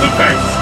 The pace!